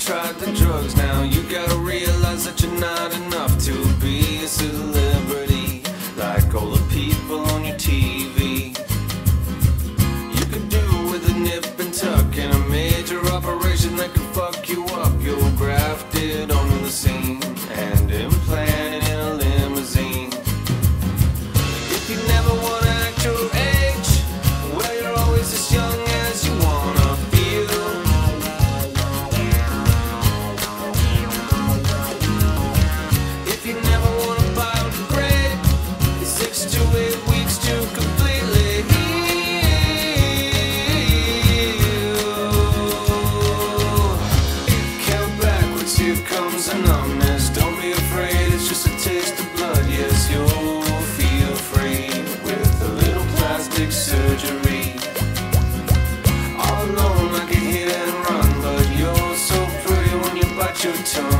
tried the drugs now. You gotta realize that you're not enough to be a celebrity, like all the people on your TV. You could do with a nip and tuck and a major operation that could fuck you up. You're grafted onto the scene and plastic surgery. All alone, like a hit and run, but you're so pretty when you bite your tongue.